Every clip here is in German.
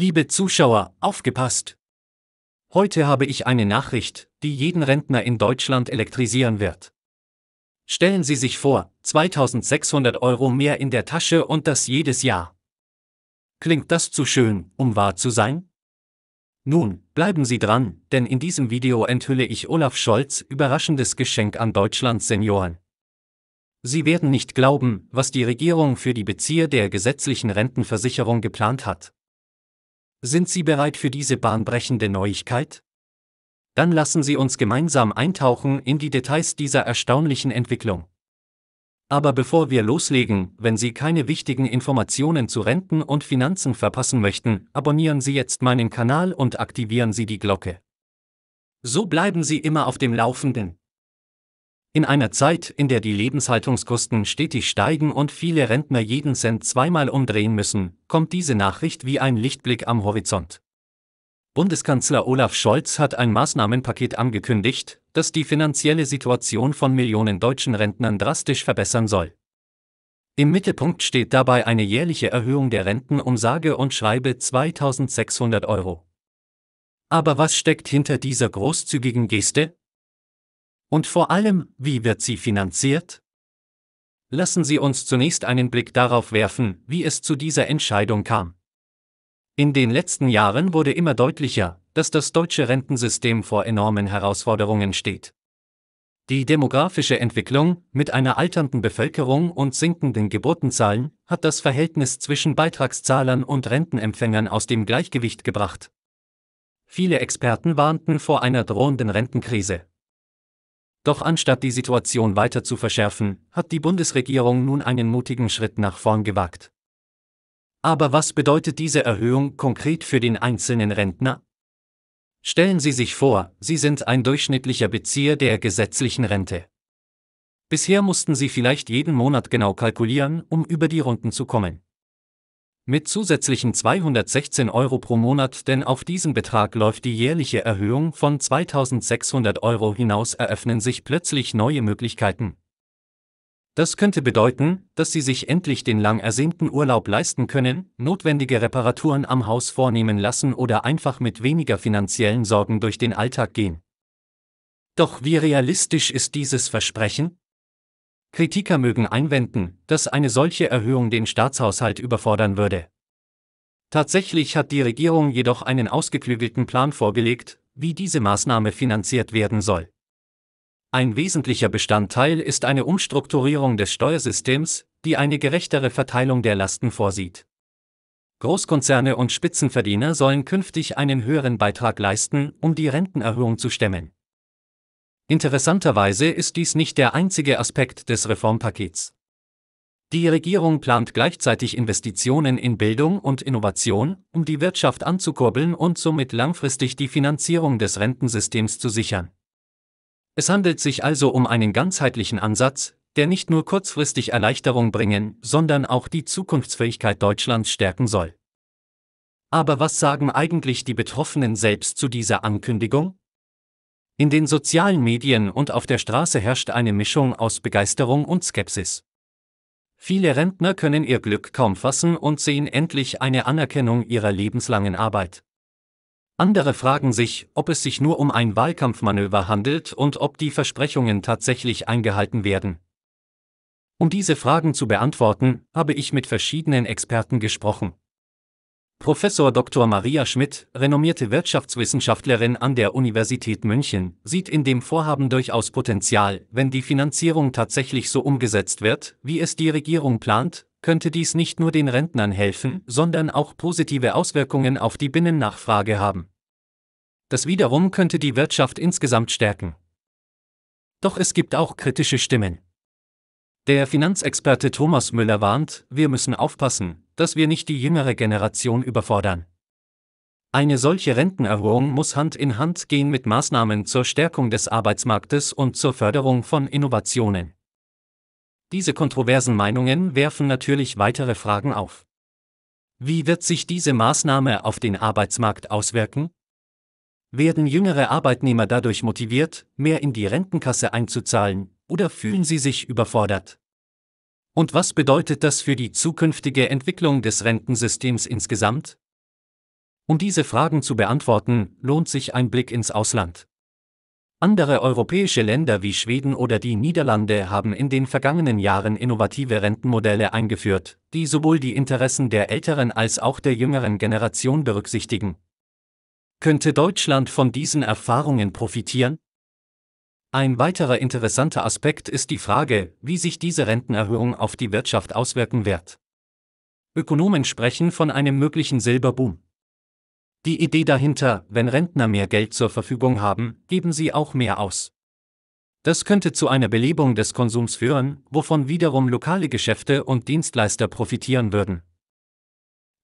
Liebe Zuschauer, aufgepasst! Heute habe ich eine Nachricht, die jeden Rentner in Deutschland elektrisieren wird. Stellen Sie sich vor, 2600 Euro mehr in der Tasche und das jedes Jahr. Klingt das zu schön, um wahr zu sein? Nun, bleiben Sie dran, denn in diesem Video enthülle ich Olaf Scholz überraschendes Geschenk an Deutschlands Senioren. Sie werden nicht glauben, was die Regierung für die Bezieher der gesetzlichen Rentenversicherung geplant hat. Sind Sie bereit für diese bahnbrechende Neuigkeit? Dann lassen Sie uns gemeinsam eintauchen in die Details dieser erstaunlichen Entwicklung. Aber bevor wir loslegen, wenn Sie keine wichtigen Informationen zu Renten und Finanzen verpassen möchten, abonnieren Sie jetzt meinen Kanal und aktivieren Sie die Glocke. So bleiben Sie immer auf dem Laufenden. In einer Zeit, in der die Lebenshaltungskosten stetig steigen und viele Rentner jeden Cent zweimal umdrehen müssen, kommt diese Nachricht wie ein Lichtblick am Horizont. Bundeskanzler Olaf Scholz hat ein Maßnahmenpaket angekündigt, das die finanzielle Situation von Millionen deutschen Rentnern drastisch verbessern soll. Im Mittelpunkt steht dabei eine jährliche Erhöhung der Renten um sage und schreibe 2600 Euro. Aber was steckt hinter dieser großzügigen Geste? Und vor allem, wie wird sie finanziert? Lassen Sie uns zunächst einen Blick darauf werfen, wie es zu dieser Entscheidung kam. In den letzten Jahren wurde immer deutlicher, dass das deutsche Rentensystem vor enormen Herausforderungen steht. Die demografische Entwicklung mit einer alternden Bevölkerung und sinkenden Geburtenzahlen hat das Verhältnis zwischen Beitragszahlern und Rentenempfängern aus dem Gleichgewicht gebracht. Viele Experten warnten vor einer drohenden Rentenkrise. Doch anstatt die Situation weiter zu verschärfen, hat die Bundesregierung nun einen mutigen Schritt nach vorn gewagt. Aber was bedeutet diese Erhöhung konkret für den einzelnen Rentner? Stellen Sie sich vor, Sie sind ein durchschnittlicher Bezieher der gesetzlichen Rente. Bisher mussten Sie vielleicht jeden Monat genau kalkulieren, um über die Runden zu kommen mit zusätzlichen 216 Euro pro Monat, denn auf diesen Betrag läuft die jährliche Erhöhung von 2600 Euro hinaus, eröffnen sich plötzlich neue Möglichkeiten. Das könnte bedeuten, dass Sie sich endlich den lang ersehnten Urlaub leisten können, notwendige Reparaturen am Haus vornehmen lassen oder einfach mit weniger finanziellen Sorgen durch den Alltag gehen. Doch wie realistisch ist dieses Versprechen? Kritiker mögen einwenden, dass eine solche Erhöhung den Staatshaushalt überfordern würde. Tatsächlich hat die Regierung jedoch einen ausgeklügelten Plan vorgelegt, wie diese Maßnahme finanziert werden soll. Ein wesentlicher Bestandteil ist eine Umstrukturierung des Steuersystems, die eine gerechtere Verteilung der Lasten vorsieht. Großkonzerne und Spitzenverdiener sollen künftig einen höheren Beitrag leisten, um die Rentenerhöhung zu stemmen. Interessanterweise ist dies nicht der einzige Aspekt des Reformpakets. Die Regierung plant gleichzeitig Investitionen in Bildung und Innovation, um die Wirtschaft anzukurbeln und somit langfristig die Finanzierung des Rentensystems zu sichern. Es handelt sich also um einen ganzheitlichen Ansatz, der nicht nur kurzfristig Erleichterung bringen, sondern auch die Zukunftsfähigkeit Deutschlands stärken soll. Aber was sagen eigentlich die Betroffenen selbst zu dieser Ankündigung? In den sozialen Medien und auf der Straße herrscht eine Mischung aus Begeisterung und Skepsis. Viele Rentner können ihr Glück kaum fassen und sehen endlich eine Anerkennung ihrer lebenslangen Arbeit. Andere fragen sich, ob es sich nur um ein Wahlkampfmanöver handelt und ob die Versprechungen tatsächlich eingehalten werden. Um diese Fragen zu beantworten, habe ich mit verschiedenen Experten gesprochen. Professor Dr. Maria Schmidt, renommierte Wirtschaftswissenschaftlerin an der Universität München, sieht in dem Vorhaben durchaus Potenzial, wenn die Finanzierung tatsächlich so umgesetzt wird, wie es die Regierung plant, könnte dies nicht nur den Rentnern helfen, sondern auch positive Auswirkungen auf die Binnennachfrage haben. Das wiederum könnte die Wirtschaft insgesamt stärken. Doch es gibt auch kritische Stimmen. Der Finanzexperte Thomas Müller warnt, wir müssen aufpassen, dass wir nicht die jüngere Generation überfordern. Eine solche Rentenerhöhung muss Hand in Hand gehen mit Maßnahmen zur Stärkung des Arbeitsmarktes und zur Förderung von Innovationen. Diese kontroversen Meinungen werfen natürlich weitere Fragen auf. Wie wird sich diese Maßnahme auf den Arbeitsmarkt auswirken? Werden jüngere Arbeitnehmer dadurch motiviert, mehr in die Rentenkasse einzuzahlen, oder fühlen sie sich überfordert? Und was bedeutet das für die zukünftige Entwicklung des Rentensystems insgesamt? Um diese Fragen zu beantworten, lohnt sich ein Blick ins Ausland. Andere europäische Länder wie Schweden oder die Niederlande haben in den vergangenen Jahren innovative Rentenmodelle eingeführt, die sowohl die Interessen der älteren als auch der jüngeren Generation berücksichtigen. Könnte Deutschland von diesen Erfahrungen profitieren? Ein weiterer interessanter Aspekt ist die Frage, wie sich diese Rentenerhöhung auf die Wirtschaft auswirken wird. Ökonomen sprechen von einem möglichen Silberboom. Die Idee dahinter, wenn Rentner mehr Geld zur Verfügung haben, geben sie auch mehr aus. Das könnte zu einer Belebung des Konsums führen, wovon wiederum lokale Geschäfte und Dienstleister profitieren würden.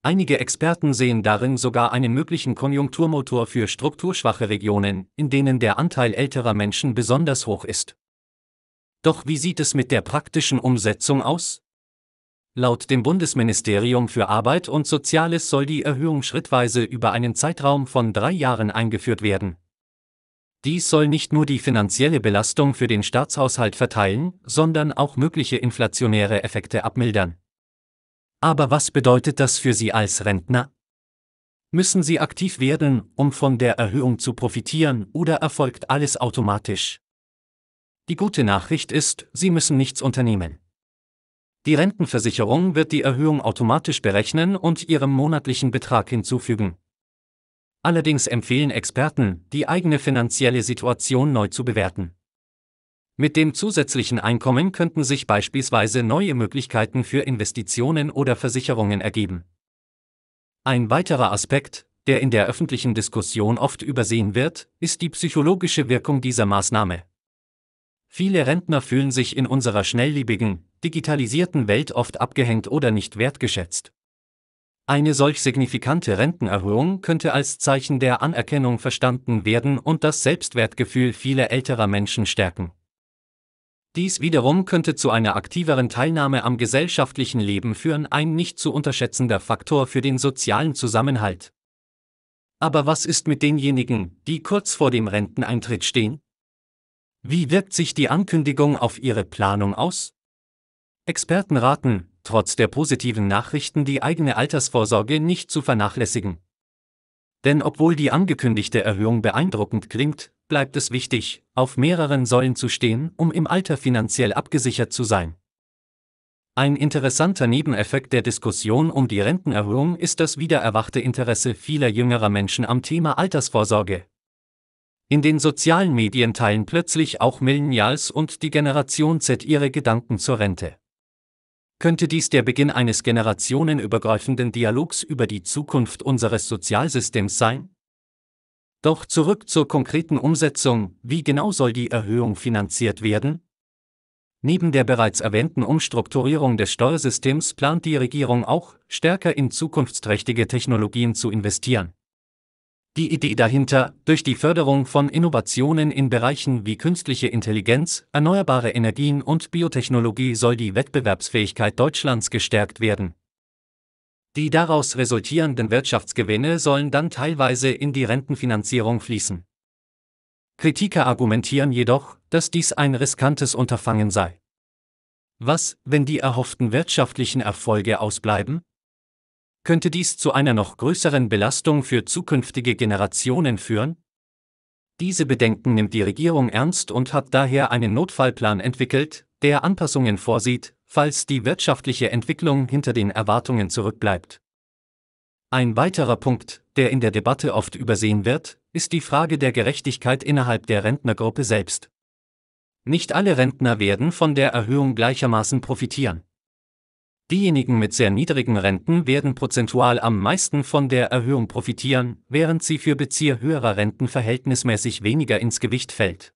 Einige Experten sehen darin sogar einen möglichen Konjunkturmotor für strukturschwache Regionen, in denen der Anteil älterer Menschen besonders hoch ist. Doch wie sieht es mit der praktischen Umsetzung aus? Laut dem Bundesministerium für Arbeit und Soziales soll die Erhöhung schrittweise über einen Zeitraum von drei Jahren eingeführt werden. Dies soll nicht nur die finanzielle Belastung für den Staatshaushalt verteilen, sondern auch mögliche inflationäre Effekte abmildern. Aber was bedeutet das für Sie als Rentner? Müssen Sie aktiv werden, um von der Erhöhung zu profitieren, oder erfolgt alles automatisch? Die gute Nachricht ist, Sie müssen nichts unternehmen. Die Rentenversicherung wird die Erhöhung automatisch berechnen und ihrem monatlichen Betrag hinzufügen. Allerdings empfehlen Experten, die eigene finanzielle Situation neu zu bewerten. Mit dem zusätzlichen Einkommen könnten sich beispielsweise neue Möglichkeiten für Investitionen oder Versicherungen ergeben. Ein weiterer Aspekt, der in der öffentlichen Diskussion oft übersehen wird, ist die psychologische Wirkung dieser Maßnahme. Viele Rentner fühlen sich in unserer schnelllebigen, digitalisierten Welt oft abgehängt oder nicht wertgeschätzt. Eine solch signifikante Rentenerhöhung könnte als Zeichen der Anerkennung verstanden werden und das Selbstwertgefühl vieler älterer Menschen stärken. Dies wiederum könnte zu einer aktiveren Teilnahme am gesellschaftlichen Leben führen, ein nicht zu unterschätzender Faktor für den sozialen Zusammenhalt. Aber was ist mit denjenigen, die kurz vor dem Renteneintritt stehen? Wie wirkt sich die Ankündigung auf Ihre Planung aus? Experten raten, trotz der positiven Nachrichten die eigene Altersvorsorge nicht zu vernachlässigen. Denn obwohl die angekündigte Erhöhung beeindruckend klingt, bleibt es wichtig, auf mehreren Säulen zu stehen, um im Alter finanziell abgesichert zu sein. Ein interessanter Nebeneffekt der Diskussion um die Rentenerhöhung ist das wiedererwachte Interesse vieler jüngerer Menschen am Thema Altersvorsorge. In den sozialen Medien teilen plötzlich auch Millennials und die Generation Z ihre Gedanken zur Rente. Könnte dies der Beginn eines generationenübergreifenden Dialogs über die Zukunft unseres Sozialsystems sein? Doch zurück zur konkreten Umsetzung, wie genau soll die Erhöhung finanziert werden? Neben der bereits erwähnten Umstrukturierung des Steuersystems plant die Regierung auch, stärker in zukunftsträchtige Technologien zu investieren. Die Idee dahinter, durch die Förderung von Innovationen in Bereichen wie künstliche Intelligenz, erneuerbare Energien und Biotechnologie soll die Wettbewerbsfähigkeit Deutschlands gestärkt werden. Die daraus resultierenden Wirtschaftsgewinne sollen dann teilweise in die Rentenfinanzierung fließen. Kritiker argumentieren jedoch, dass dies ein riskantes Unterfangen sei. Was, wenn die erhofften wirtschaftlichen Erfolge ausbleiben? Könnte dies zu einer noch größeren Belastung für zukünftige Generationen führen? Diese Bedenken nimmt die Regierung ernst und hat daher einen Notfallplan entwickelt, der Anpassungen vorsieht, falls die wirtschaftliche Entwicklung hinter den Erwartungen zurückbleibt. Ein weiterer Punkt, der in der Debatte oft übersehen wird, ist die Frage der Gerechtigkeit innerhalb der Rentnergruppe selbst. Nicht alle Rentner werden von der Erhöhung gleichermaßen profitieren. Diejenigen mit sehr niedrigen Renten werden prozentual am meisten von der Erhöhung profitieren, während sie für Bezieher höherer Renten verhältnismäßig weniger ins Gewicht fällt.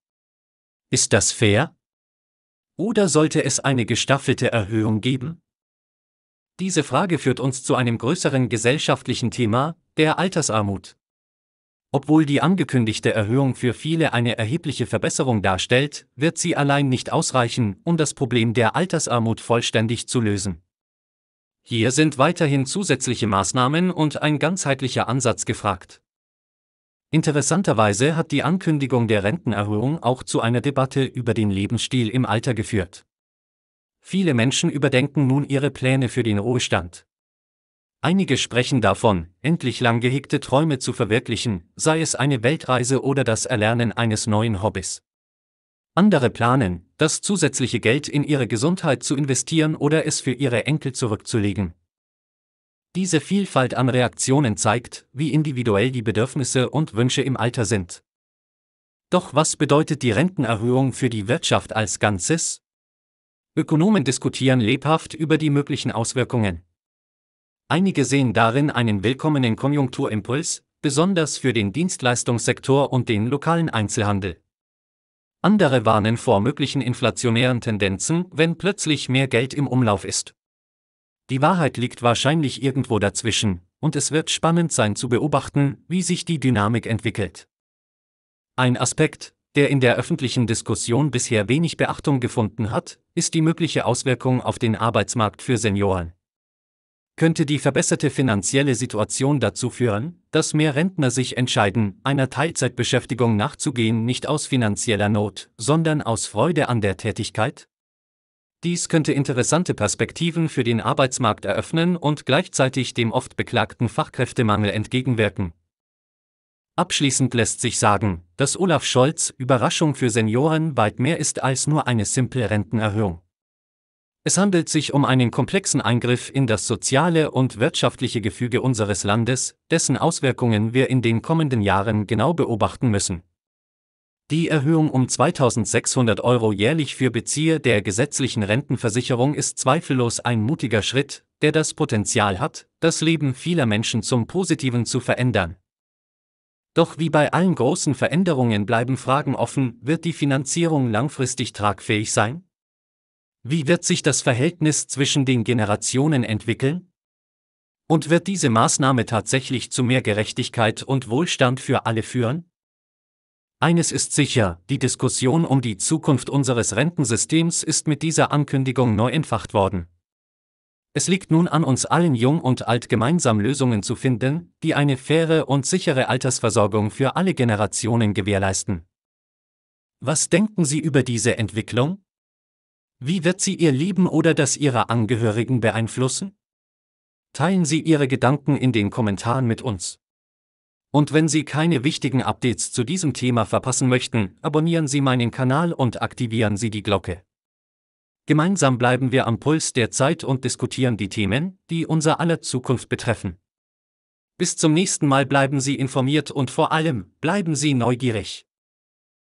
Ist das fair? Oder sollte es eine gestaffelte Erhöhung geben? Diese Frage führt uns zu einem größeren gesellschaftlichen Thema, der Altersarmut. Obwohl die angekündigte Erhöhung für viele eine erhebliche Verbesserung darstellt, wird sie allein nicht ausreichen, um das Problem der Altersarmut vollständig zu lösen. Hier sind weiterhin zusätzliche Maßnahmen und ein ganzheitlicher Ansatz gefragt. Interessanterweise hat die Ankündigung der Rentenerhöhung auch zu einer Debatte über den Lebensstil im Alter geführt. Viele Menschen überdenken nun ihre Pläne für den Ruhestand. Einige sprechen davon, endlich lang gehegte Träume zu verwirklichen, sei es eine Weltreise oder das Erlernen eines neuen Hobbys. Andere planen, das zusätzliche Geld in ihre Gesundheit zu investieren oder es für ihre Enkel zurückzulegen. Diese Vielfalt an Reaktionen zeigt, wie individuell die Bedürfnisse und Wünsche im Alter sind. Doch was bedeutet die Rentenerhöhung für die Wirtschaft als Ganzes? Ökonomen diskutieren lebhaft über die möglichen Auswirkungen. Einige sehen darin einen willkommenen Konjunkturimpuls, besonders für den Dienstleistungssektor und den lokalen Einzelhandel. Andere warnen vor möglichen inflationären Tendenzen, wenn plötzlich mehr Geld im Umlauf ist. Die Wahrheit liegt wahrscheinlich irgendwo dazwischen, und es wird spannend sein zu beobachten, wie sich die Dynamik entwickelt. Ein Aspekt, der in der öffentlichen Diskussion bisher wenig Beachtung gefunden hat, ist die mögliche Auswirkung auf den Arbeitsmarkt für Senioren könnte die verbesserte finanzielle Situation dazu führen, dass mehr Rentner sich entscheiden, einer Teilzeitbeschäftigung nachzugehen, nicht aus finanzieller Not, sondern aus Freude an der Tätigkeit? Dies könnte interessante Perspektiven für den Arbeitsmarkt eröffnen und gleichzeitig dem oft beklagten Fachkräftemangel entgegenwirken. Abschließend lässt sich sagen, dass Olaf Scholz Überraschung für Senioren weit mehr ist als nur eine simple Rentenerhöhung. Es handelt sich um einen komplexen Eingriff in das soziale und wirtschaftliche Gefüge unseres Landes, dessen Auswirkungen wir in den kommenden Jahren genau beobachten müssen. Die Erhöhung um 2600 Euro jährlich für Bezieher der gesetzlichen Rentenversicherung ist zweifellos ein mutiger Schritt, der das Potenzial hat, das Leben vieler Menschen zum Positiven zu verändern. Doch wie bei allen großen Veränderungen bleiben Fragen offen, wird die Finanzierung langfristig tragfähig sein? Wie wird sich das Verhältnis zwischen den Generationen entwickeln? Und wird diese Maßnahme tatsächlich zu mehr Gerechtigkeit und Wohlstand für alle führen? Eines ist sicher, die Diskussion um die Zukunft unseres Rentensystems ist mit dieser Ankündigung neu entfacht worden. Es liegt nun an uns allen jung und alt gemeinsam Lösungen zu finden, die eine faire und sichere Altersversorgung für alle Generationen gewährleisten. Was denken Sie über diese Entwicklung? Wie wird sie Ihr Leben oder das Ihrer Angehörigen beeinflussen? Teilen Sie Ihre Gedanken in den Kommentaren mit uns. Und wenn Sie keine wichtigen Updates zu diesem Thema verpassen möchten, abonnieren Sie meinen Kanal und aktivieren Sie die Glocke. Gemeinsam bleiben wir am Puls der Zeit und diskutieren die Themen, die unser aller Zukunft betreffen. Bis zum nächsten Mal bleiben Sie informiert und vor allem bleiben Sie neugierig.